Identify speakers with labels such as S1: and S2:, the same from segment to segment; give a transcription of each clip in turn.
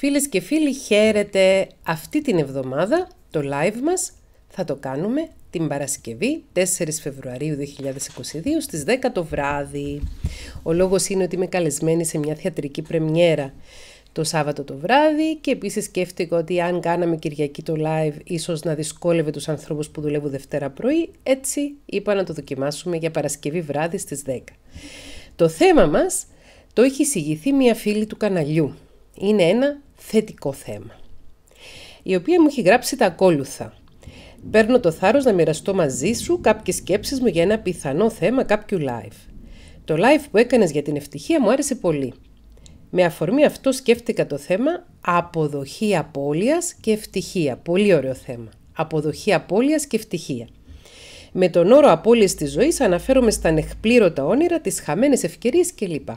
S1: Φίλες και φίλοι, χαίρετε. Αυτή την εβδομάδα το live μας θα το κάνουμε την Παρασκευή 4 Φεβρουαρίου 2022 στις 10 το βράδυ. Ο λόγος είναι ότι είμαι καλεσμένη σε μια θεατρική πρεμιέρα το Σάββατο το βράδυ και επίσης σκέφτηκα ότι αν κάναμε Κυριακή το live ίσως να δυσκόλευε τους ανθρώπους που δουλεύουν Δευτέρα πρωί, έτσι είπα να το δοκιμάσουμε για Παρασκευή βράδυ στις 10. Το θέμα μας το έχει εισηγηθεί μια φίλη του καναλιού. Είναι ένα θετικό θέμα. Η οποία μου έχει γράψει τα ακόλουθα. Παίρνω το θάρρος να μοιραστώ μαζί σου κάποιες σκέψεις μου για ένα πιθανό θέμα κάποιου live. Το live που έκανες για την ευτυχία μου άρεσε πολύ. Με αφορμή αυτό σκέφτηκα το θέμα αποδοχή απώλειας και ευτυχία. Πολύ ωραίο θέμα. Αποδοχή απώλειας και ευτυχία. Με τον όρο απώλειες της ζωής αναφέρομαι στα ανεκπλήρωτα όνειρα, τις χαμένες ευκαιρίες κλπ.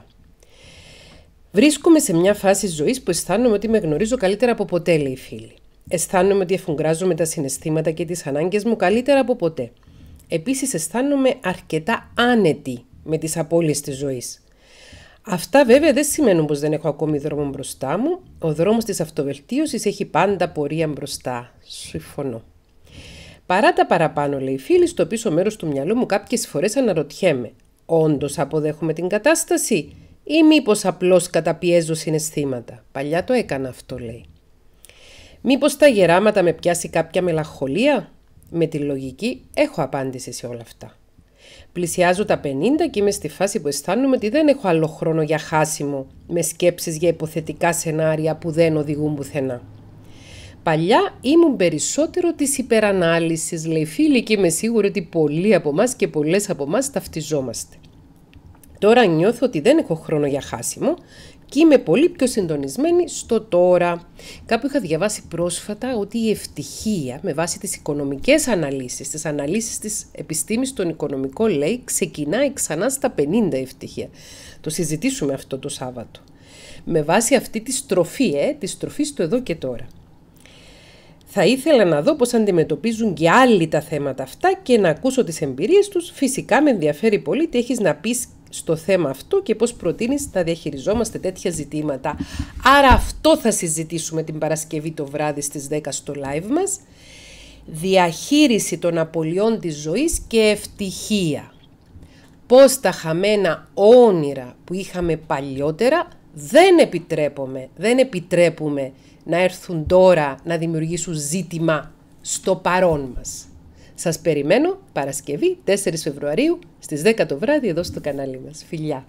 S1: Βρίσκομαι σε μια φάση ζωής που αισθάνομαι ότι με γνωρίζω καλύτερα από ποτέ, λέει η φίλη. Αισθάνομαι ότι εφουγκράζομαι τα συναισθήματα και τις ανάγκες μου καλύτερα από ποτέ. Επίσης αισθάνομαι αρκετά άνετη με τις απώλειες της ζωής. Αυτά βέβαια δεν σημαίνουν πως δεν έχω ακόμη δρόμο μπροστά μου. Ο δρόμος της αυτοβελτίωσης έχει πάντα πορεία μπροστά. Συμφωνώ. Παρά τα παραπάνω, λέει η φίλη, στο πίσω μέρος του μυαλού μου κάποιες φορές αναρωτιέμαι. Όντως αποδέχομαι την κατάσταση ή μήπως απλώς καταπιέζω συναισθήματα. Παλιά το έκανα αυτό, λέει. Μήπως τα γεράματα με πιάσει κάποια μελαγχολία; Με τη λογική έχω απάντηση σε όλα αυτά. Πλησιάζω τα 50 και είμαι στη φάση που αισθάνομαι ότι δεν έχω άλλο χρόνο για χάσιμο με σκέψεις για υποθετικά σενάρια που δεν οδηγούν πουθενά. Παλιά ήμουν περισσότερο της υπερανάλυσης, λέει φίλοι και είμαι σίγουρη ότι πολλοί από εμάς και πολλές από εμάς ταυτιζόμαστε. Τώρα νιώθω ότι δεν έχω χρόνο για χάσιμο και είμαι πολύ πιο συντονισμένη στο τώρα. Κάπου είχα διαβάσει πρόσφατα ότι η ευτυχία με βάση τις οικονομικές αναλύσεις, τις αναλύσεις της επιστήμης των οικονομικών λέει ξεκινάει ξανά στα 50 ευτυχία. Το συζητήσουμε αυτό το Σάββατο. Με βάση αυτή τη στροφή, ε, τη στροφή στο εδώ και τώρα. Θα ήθελα να δω πώς αντιμετωπίζουν και άλλοι τα θέματα αυτά και να ακούσω τις εμπειρίες τους. Φυσικά με ενδιαφέρει πολύ τι έχεις να πεις στο θέμα αυτό και πώς προτείνεις να διαχειριζόμαστε τέτοια ζητήματα. Άρα αυτό θα συζητήσουμε την Παρασκευή το βράδυ στις 10 στο live μας. Διαχείριση των απολειών της ζωής και ευτυχία. Πώς τα χαμένα όνειρα που είχαμε παλιότερα δεν επιτρέπουμε, δεν επιτρέπουμε να έρθουν τώρα να δημιουργήσουν ζήτημα στο παρόν μας. Σας περιμένω Παρασκευή 4 Φεβρουαρίου στις 10 το βράδυ εδώ στο κανάλι μας. Φιλιά!